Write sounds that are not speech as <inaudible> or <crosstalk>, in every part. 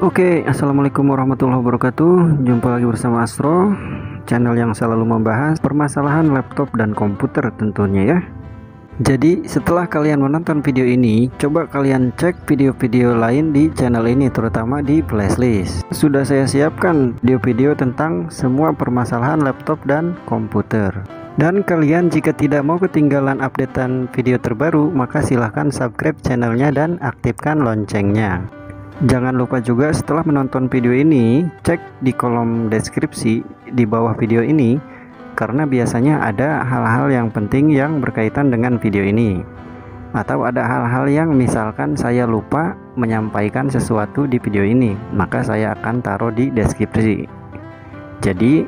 Oke, assalamualaikum warahmatullahi wabarakatuh. Jumpa lagi bersama Astro, channel yang selalu membahas permasalahan laptop dan komputer tentunya ya. Jadi, setelah kalian menonton video ini, coba kalian cek video-video lain di channel ini, terutama di playlist. Sudah saya siapkan video-video tentang semua permasalahan laptop dan komputer. Dan kalian jika tidak mau ketinggalan updatean video terbaru, maka silahkan subscribe channelnya dan aktifkan loncengnya. Jangan lupa juga setelah menonton video ini, cek di kolom deskripsi di bawah video ini karena biasanya ada hal-hal yang penting yang berkaitan dengan video ini. Atau ada hal-hal yang misalkan saya lupa menyampaikan sesuatu di video ini, maka saya akan taruh di deskripsi. Jadi,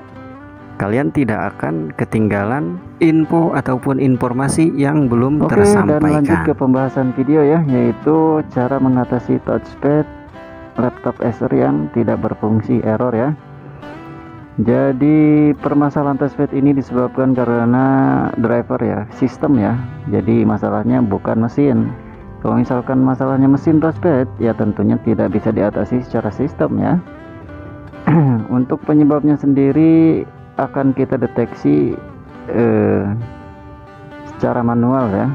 kalian tidak akan ketinggalan info ataupun informasi yang belum Oke, tersampaikan. dan lanjut ke pembahasan video ya, yaitu cara mengatasi touchpad laptop Acer yang tidak berfungsi error ya. Jadi permasalahan touchpad ini disebabkan karena driver ya sistem ya. Jadi masalahnya bukan mesin. Kalau misalkan masalahnya mesin touchpad ya tentunya tidak bisa diatasi secara sistem ya. <clears throat> Untuk penyebabnya sendiri akan kita deteksi eh, secara manual ya.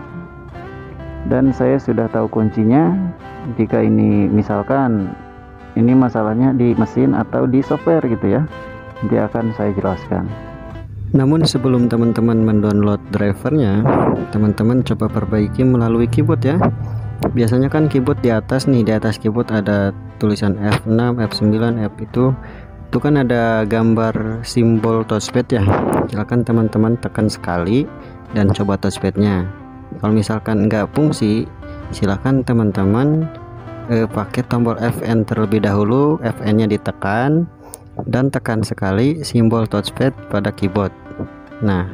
Dan saya sudah tahu kuncinya jika ini misalkan ini masalahnya di mesin atau di software gitu ya dia akan saya jelaskan. Namun sebelum teman-teman mendownload drivernya, teman-teman coba perbaiki melalui keyboard ya. Biasanya kan keyboard di atas nih, di atas keyboard ada tulisan F6, F9, F itu itu kan ada gambar simbol touchpad ya. Silakan teman-teman tekan sekali dan coba touchpadnya. Kalau misalkan nggak fungsi, silakan teman-teman eh, pakai tombol Fn terlebih dahulu Fn nya ditekan dan tekan sekali simbol touchpad pada keyboard nah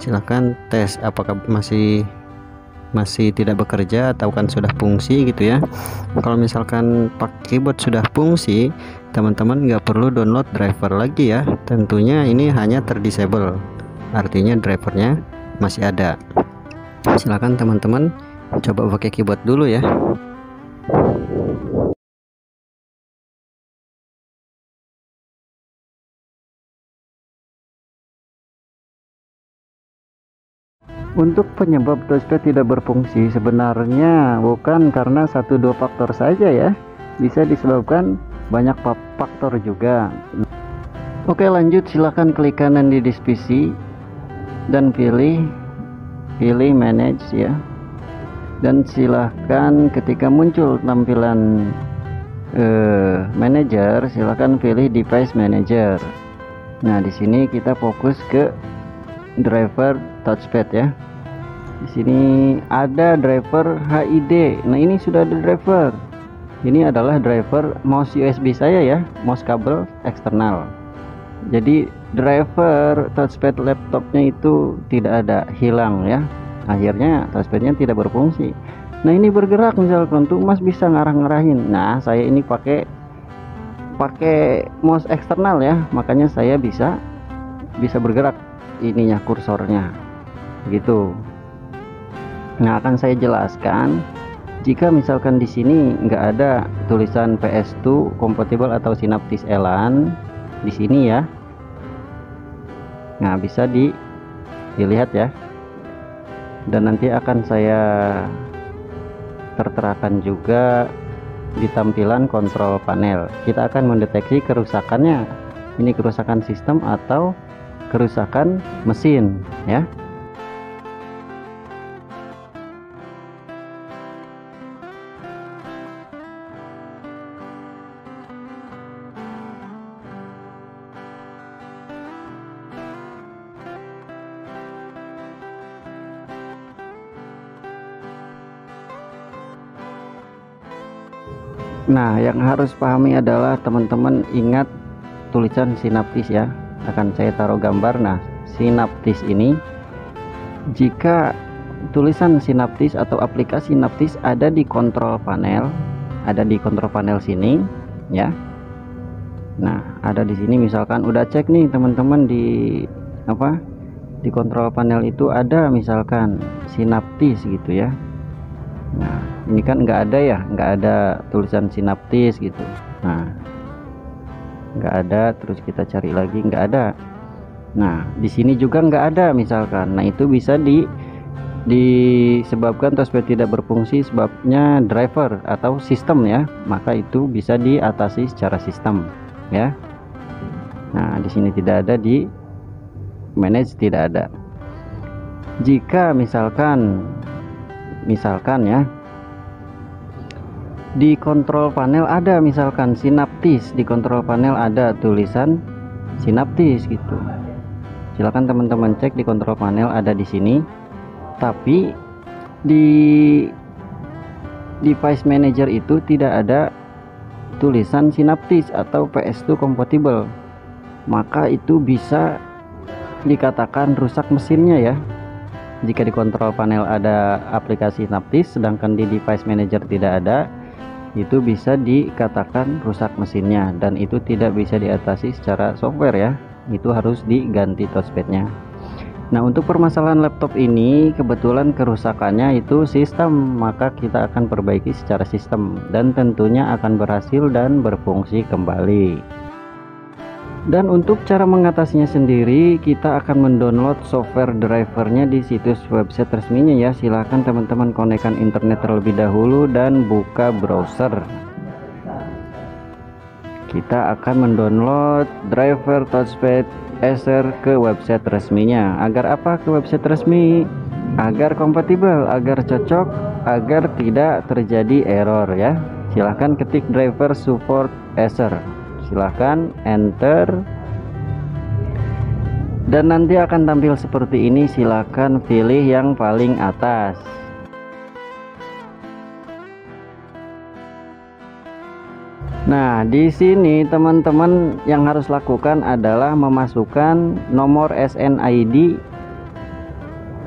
silahkan tes apakah masih masih tidak bekerja atau kan sudah fungsi gitu ya kalau misalkan pak keyboard sudah fungsi teman-teman nggak perlu download driver lagi ya. Tentunya ini hanya terdisable. Artinya drivernya masih ada. Silahkan teman-teman coba pakai keyboard dulu ya. Untuk penyebab touchpad tidak berfungsi sebenarnya bukan karena satu dua faktor saja ya. Bisa disebabkan banyak faktor juga. Oke, lanjut silahkan klik kanan di diskusi dan pilih pilih manage ya. Dan silahkan ketika muncul tampilan eh, manager, silahkan pilih device manager. Nah, di sini kita fokus ke driver touchpad ya di sini ada driver HID nah ini sudah ada driver ini adalah driver mouse USB saya ya mouse kabel eksternal. Jadi driver touchpad laptopnya itu tidak ada hilang ya. Akhirnya touchpadnya tidak berfungsi. Nah ini bergerak misalkan tuh mas bisa ngarah-ngarahin. Nah saya ini pakai pakai mouse eksternal ya makanya saya bisa bisa bergerak ininya kursornya. Gitu. Nah akan saya jelaskan jika misalkan di sini nggak ada tulisan PS2 compatible atau Synaptis Elan di sini ya. Nah bisa di dilihat ya. Dan nanti akan saya terterakan juga di tampilan kontrol panel. Kita akan mendeteksi kerusakannya. Ini kerusakan sistem atau kerusakan mesin ya Nah, yang harus pahami adalah teman-teman ingat tulisan sinaptis ya. Akan saya taruh gambar. Nah, sinaptis ini jika tulisan sinaptis atau aplikasi sinaptis ada di kontrol panel, ada di kontrol panel sini ya. Nah, ada di sini misalkan udah cek nih teman-teman di apa? Di kontrol panel itu ada misalkan sinaptis gitu ya. Nah ini kan nggak ada ya nggak ada tulisan sinaptis gitu. Nah nggak ada terus kita cari lagi nggak ada. Nah di sini juga nggak ada misalkan. Nah itu bisa di disebabkan touchpad tidak berfungsi sebabnya driver atau sistem ya. Maka itu bisa diatasi secara sistem ya. Nah di sini tidak ada di manage tidak ada. Jika misalkan misalkan ya. Di kontrol panel ada misalkan sinaptis. Di kontrol panel ada tulisan sinaptis gitu. Silakan teman-teman cek di kontrol panel ada di sini. Tapi di device manager itu tidak ada tulisan sinaptis atau PS2 compatible. Maka itu bisa dikatakan rusak mesinnya ya jika di kontrol panel ada aplikasi sinaptis sedangkan di device manager tidak ada itu bisa dikatakan rusak mesinnya. Dan itu tidak bisa diatasi secara software ya. Itu harus diganti touchpadnya. Nah untuk permasalahan laptop ini kebetulan kerusakannya itu sistem. Maka kita akan perbaiki secara sistem. Dan tentunya akan berhasil dan berfungsi kembali dan untuk cara mengatasinya sendiri kita akan mendownload software drivernya di situs website resminya ya. Silahkan teman-teman konekkan internet terlebih dahulu dan buka browser. Kita akan mendownload driver touchpad Acer ke website resminya. Agar apa? Ke website resmi. Agar kompatibel agar cocok agar tidak terjadi error ya. Silahkan ketik driver support Acer silahkan enter dan nanti akan tampil seperti ini silahkan pilih yang paling atas Nah, di sini teman-teman yang harus lakukan adalah memasukkan nomor SNID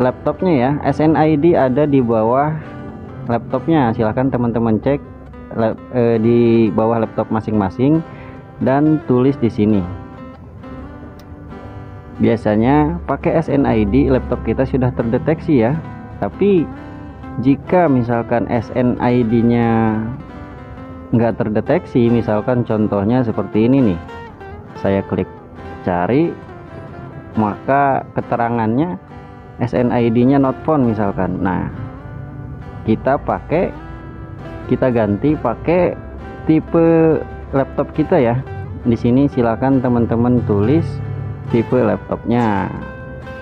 laptopnya ya. SNID ada di bawah laptopnya. Silahkan teman-teman cek eh, di bawah laptop masing-masing dan tulis di sini. Biasanya pakai SNID laptop kita sudah terdeteksi ya. Tapi jika misalkan SNID-nya nggak terdeteksi misalkan contohnya seperti ini nih saya klik cari maka keterangannya SNID nya not found misalkan nah kita pakai kita ganti pakai tipe laptop kita ya. Di sini silakan teman-teman tulis tipe laptopnya.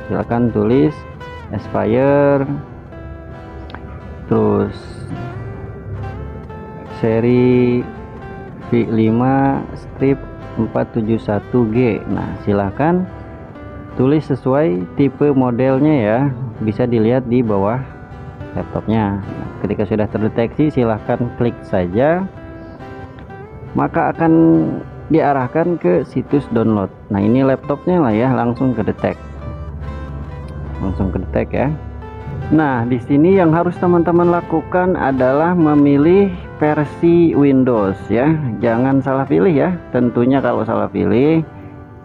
Silakan tulis Aspire terus seri V5 strip 471G nah silahkan tulis sesuai tipe modelnya ya. Bisa dilihat di bawah laptopnya. Ketika sudah terdeteksi silahkan klik saja maka akan diarahkan ke situs download nah ini laptopnya lah ya langsung ke detect langsung ke detect ya Nah, di sini yang harus teman-teman lakukan adalah memilih versi Windows ya. Jangan salah pilih ya. Tentunya kalau salah pilih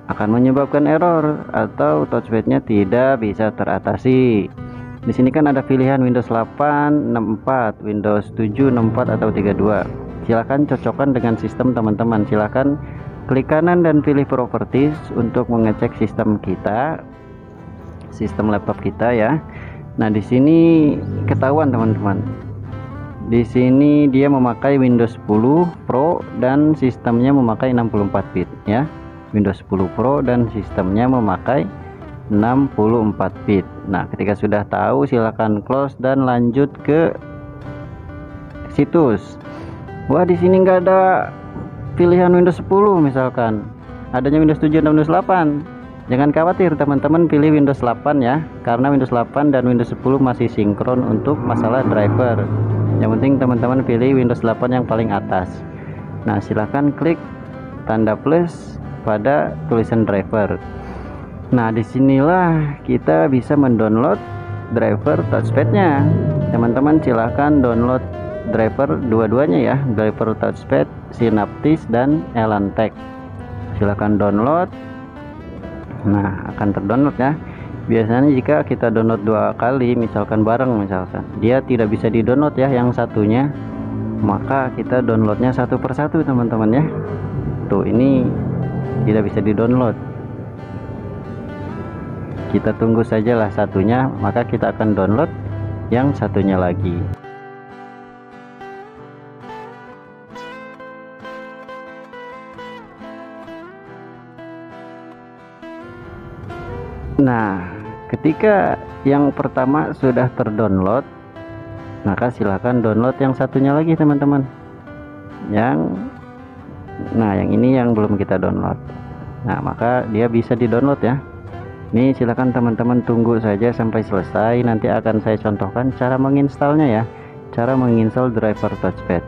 akan menyebabkan error atau touchpadnya tidak bisa teratasi. Di sini kan ada pilihan Windows 8, 64, Windows 7, 64 atau 32. Silahkan cocokkan dengan sistem teman-teman. Silahkan klik kanan dan pilih properties untuk mengecek sistem kita, sistem laptop kita ya Nah, di sini ketahuan teman-teman. Di sini dia memakai Windows 10 Pro dan sistemnya memakai 64 bit ya. Windows 10 Pro dan sistemnya memakai 64 bit. Nah, ketika sudah tahu silakan close dan lanjut ke situs. Wah, di sini nggak ada pilihan Windows 10 misalkan. Adanya Windows 7 dan Windows 8 Jangan khawatir teman-teman pilih Windows 8 ya. Karena Windows 8 dan Windows 10 masih sinkron untuk masalah driver. Yang penting teman-teman pilih Windows 8 yang paling atas. Nah silahkan klik tanda plus pada tulisan driver. Nah di sinilah kita bisa mendownload driver touchpadnya. Teman-teman silahkan download driver dua-duanya ya. Driver touchpad Synaptis dan Elantech silahkan download. Nah akan terdownload ya. Biasanya jika kita download dua kali misalkan bareng misalkan dia tidak bisa di download ya yang satunya. Maka kita downloadnya satu persatu teman-teman ya. Tuh ini tidak bisa di download kita tunggu sajalah satunya maka kita akan download yang satunya lagi Nah, ketika yang pertama sudah terdownload, maka silahkan download yang satunya lagi teman-teman. Yang nah yang ini yang belum kita download. Nah, maka dia bisa di-download ya. Ini silahkan teman-teman tunggu saja sampai selesai. Nanti akan saya contohkan cara menginstalnya ya. Cara menginstal driver touchpad.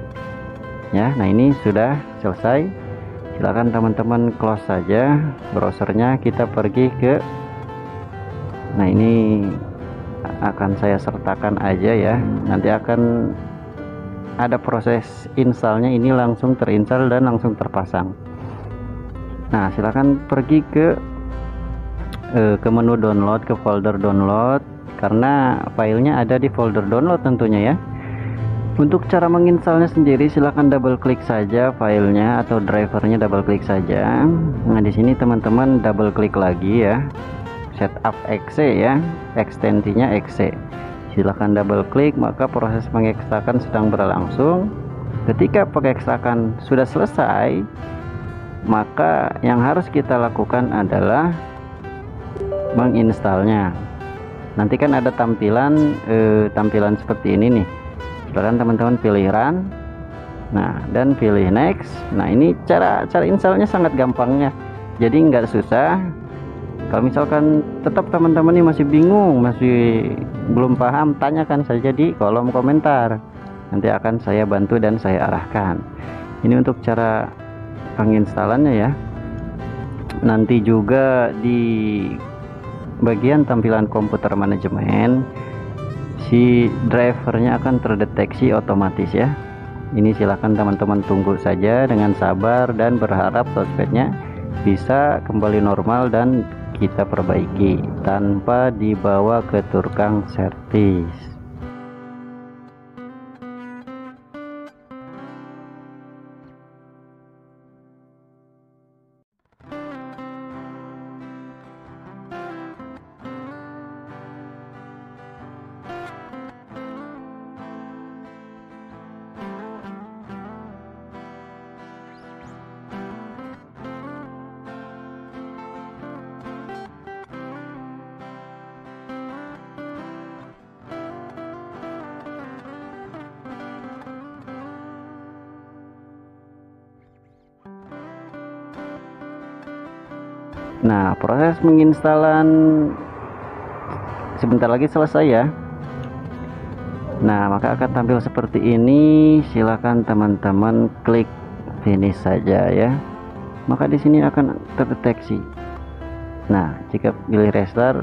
Ya, nah ini sudah selesai. Silahkan teman-teman close saja browsernya. Kita pergi ke nah ini akan saya sertakan aja ya. Nanti akan ada proses installnya. Ini langsung terinstall dan langsung terpasang. Nah silahkan pergi ke eh, ke menu download ke folder download. Karena filenya ada di folder download tentunya ya. Untuk cara menginstalnya sendiri silahkan double klik saja filenya atau drivernya double klik saja. Nah di sini teman-teman double klik lagi ya setup exe ya ekstensinya exe. Silahkan double klik maka proses mengekstrakan sedang berlangsung. Ketika pengekstrakan sudah selesai maka yang harus kita lakukan adalah menginstalnya. Nanti kan ada tampilan eh, tampilan seperti ini nih. Silahkan teman-teman pilih run. Nah dan pilih next. Nah ini cara cara installnya sangat gampangnya. Jadi nggak susah kalau misalkan tetap teman-teman ini masih bingung masih belum paham tanyakan saja di kolom komentar. Nanti akan saya bantu dan saya arahkan. Ini untuk cara penginstalannya ya. Nanti juga di bagian tampilan komputer manajemen si drivernya akan terdeteksi otomatis ya. Ini silahkan teman-teman tunggu saja dengan sabar dan berharap touchpadnya bisa kembali normal dan kita perbaiki tanpa dibawa ke tukang servis Nah, proses menginstalan sebentar lagi selesai ya. Nah, maka akan tampil seperti ini. Silakan teman-teman klik finish saja ya. Maka di sini akan terdeteksi. Nah, jika pilih restart,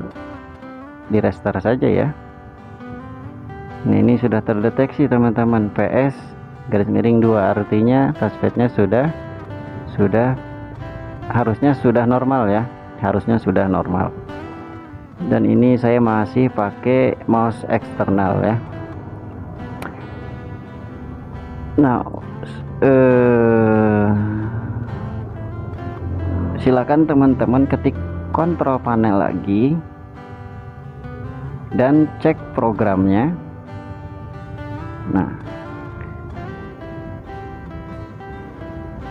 di restart saja ya. Nah, ini sudah terdeteksi teman-teman PS garis miring 2 artinya touchpadnya sudah sudah harusnya sudah normal ya. Harusnya sudah normal. Dan ini saya masih pakai mouse eksternal ya. Nah eh, silakan teman-teman ketik kontrol panel lagi dan cek programnya. Nah.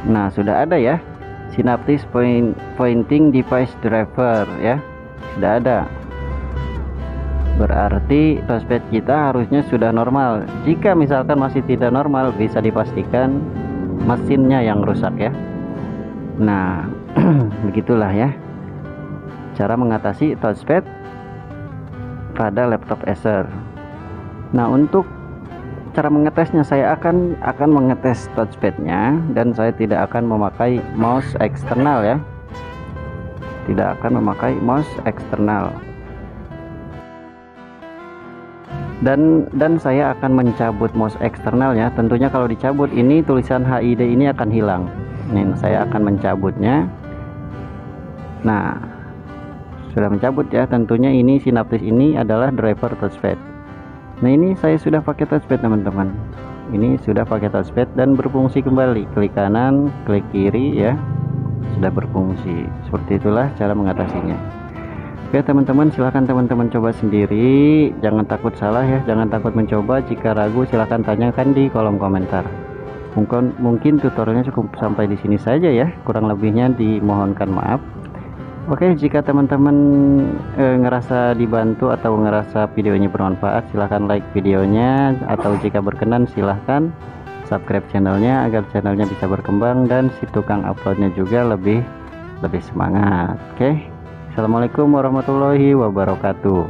Nah sudah ada ya Synaptics point, Pointing Device Driver ya. Sudah ada. Berarti touchpad kita harusnya sudah normal. Jika misalkan masih tidak normal bisa dipastikan mesinnya yang rusak ya. Nah <clears throat> begitulah ya. Cara mengatasi touchpad pada laptop Acer. Nah untuk cara mengetesnya saya akan akan mengetes touchpadnya dan saya tidak akan memakai mouse eksternal ya. Tidak akan memakai mouse eksternal. Dan dan saya akan mencabut mouse eksternalnya tentunya kalau dicabut ini tulisan HID ini akan hilang. Ini saya akan mencabutnya. Nah sudah mencabut ya. Tentunya ini sinaptis ini adalah driver touchpad nah ini saya sudah pakai touchpad teman-teman. Ini sudah pakai touchpad dan berfungsi kembali. Klik kanan klik kiri ya. Sudah berfungsi. Seperti itulah cara mengatasinya. Oke teman-teman silahkan teman-teman coba sendiri. Jangan takut salah ya. Jangan takut mencoba. Jika ragu silahkan tanyakan di kolom komentar. Mungkin mungkin tutorialnya cukup sampai di sini saja ya. Kurang lebihnya dimohonkan maaf Oke jika teman-teman e, ngerasa dibantu atau ngerasa videonya bermanfaat silahkan like videonya. Atau jika berkenan silahkan subscribe channelnya agar channelnya bisa berkembang dan si tukang uploadnya juga lebih lebih semangat. Oke Assalamualaikum warahmatullahi wabarakatuh